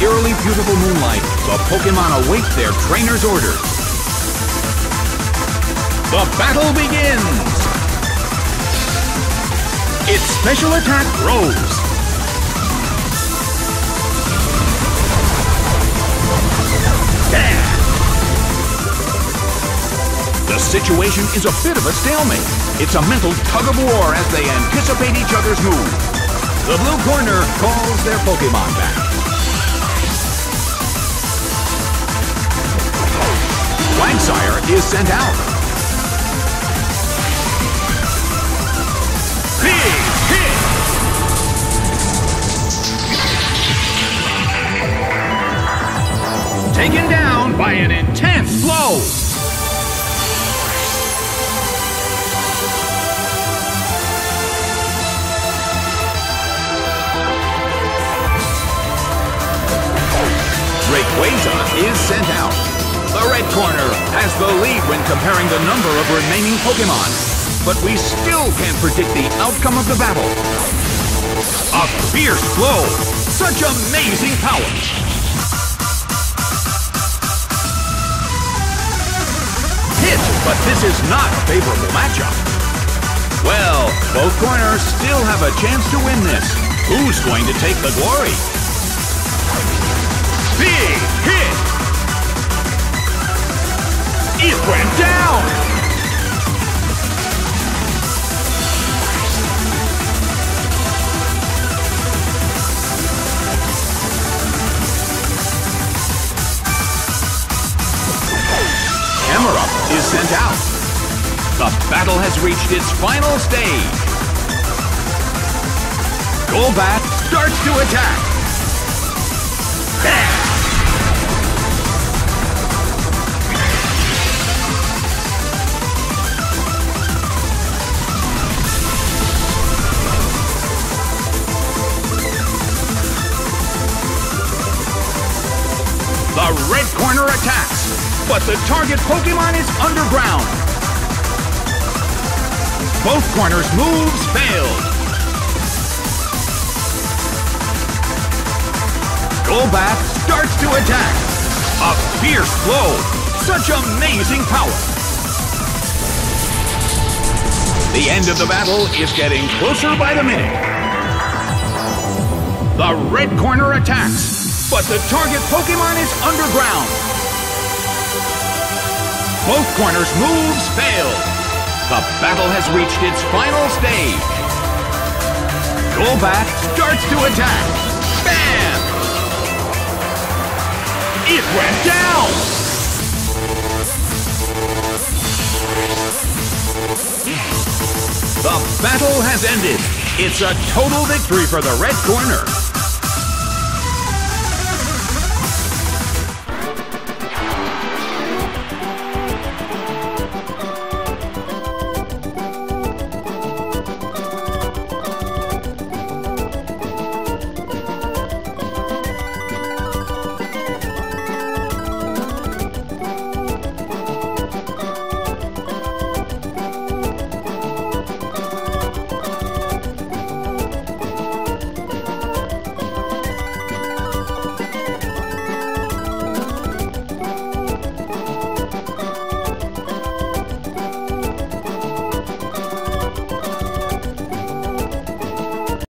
eerily beautiful moonlight, the Pokemon await their trainer's orders. The battle begins! Its special attack grows. Damn! The situation is a bit of a stalemate. It's a mental tug of war as they anticipate each other's move. The blue corner calls their Pokemon back. Quagsire is sent out. Big hit! Taken down by an intense blow. Rayquaza is sent out. The red corner has the lead when comparing the number of remaining Pokemon. But we still can't predict the outcome of the battle. A fierce blow! Such amazing power! Hit, but this is not a favorable matchup. Well, both corners still have a chance to win this. Who's going to take the glory? Big hit! It went down! Camerupt is sent out. The battle has reached its final stage. Golbat starts to attack. Bam! Red corner attacks, but the target Pokemon is underground. Both corners' moves failed. Golbat starts to attack. A fierce blow. Such amazing power. The end of the battle is getting closer by the minute. The red corner attacks, but the target Pokemon is underground. Both corners' moves failed. The battle has reached its final stage. Golbat starts to attack. Bam! It went down! The battle has ended. It's a total victory for the red corner.